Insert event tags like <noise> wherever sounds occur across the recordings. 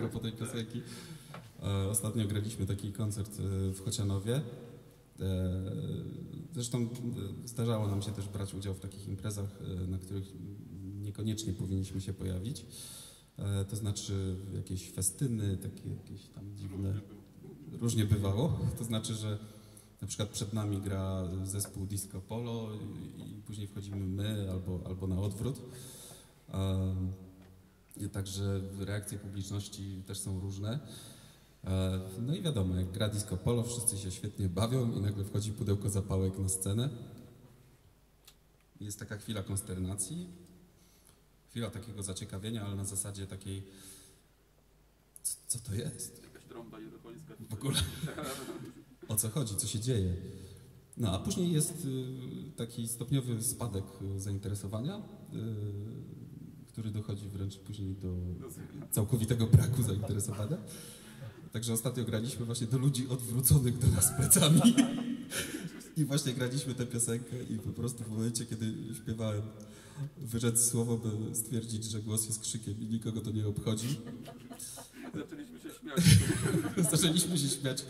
propos tej piosenki. E, Ostatnio graliśmy taki koncert e, w Chocianowie. E, Zresztą zdarzało nam się też brać udział w takich imprezach, na których niekoniecznie powinniśmy się pojawić. To znaczy jakieś festyny, takie jakieś tam dziwne. Różnie bywało. To znaczy, że na przykład przed nami gra zespół Disco Polo i i później wchodzimy my albo, albo na odwrót. Także reakcje publiczności też są różne. E, No i wiadomo, jak gra Disco Polo, wszyscy się świetnie bawią i nagle wchodzi pudełko zapałek na scenę. Jest taka chwila konsternacji, chwila takiego zaciekawienia, ale na zasadzie takiej, co, co to jest? Jakaś trąba jerokońska. W ogóle. O co chodzi, co się dzieje? No a później jest y, taki stopniowy spadek y, zainteresowania, y, który dochodzi wręcz później do całkowitego braku zainteresowania. Także ostatnio graliśmy właśnie do ludzi odwróconych do nas plecami. I właśnie graliśmy tę piosenkę i po prostu w momencie, kiedy śpiewałem, wyrzec słowo, by stwierdzić, że głos jest krzykiem i nikogo to nie obchodzi. Zaczęliśmy się śmiać. <laughs> Zaczęliśmy się śmiać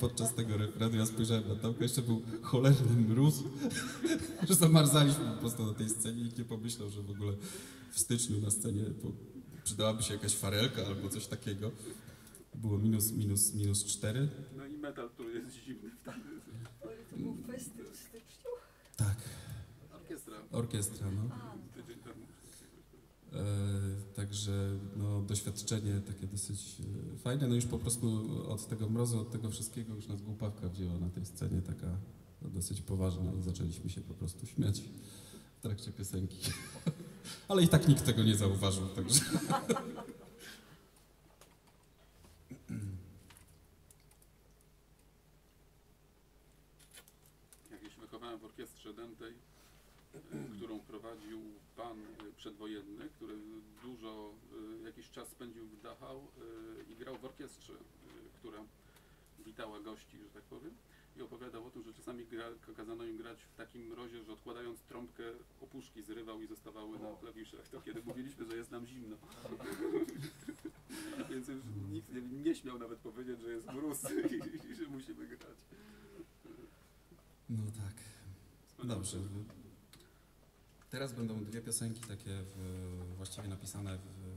podczas tego refrenu. Ja spojrzałem na Tomka, jeszcze był cholerny mróz, <laughs> że zamarzaliśmy po prostu na tej scenie. Nikt nie pomyślał, że w ogóle w styczniu na scenie przydałaby się jakaś farelka albo coś takiego. Było minus, minus, minus cztery. No i metal, który jest zimny wtedy. Ale to był festyn w styczniu? Tak, Orkiestra. orkiestra, no. A, no Tydzień temu. E, także no, doświadczenie takie dosyć e, fajne. No już po prostu od tego mrozu, od tego wszystkiego już nas głupawka wzięła na tej scenie taka no, dosyć poważna i zaczęliśmy się po prostu śmiać w trakcie piosenki. <laughs> Ale i tak nikt tego nie zauważył, także... <laughs> Jak wychowałem w orkiestrze dętej, e, którą prowadził pan e, przedwojenny, który dużo, e, jakiś czas spędził w Dachau i grał w orkiestrze, która witała gości, że tak powiem. Opowiadał o tym, że czasami gra, kazano im grać w takim mrozie, że odkładając trąbkę opuszki zrywał i zostawały na klawiszach. To kiedy <laughs> mówiliśmy, że jest nam zimno. <laughs> Więc już nikt nie, nie śmiał nawet powiedzieć, że jest mróz <laughs> i, i że musimy grać. No tak. Dobrze. Teraz będą dwie piosenki takie w, właściwie napisane w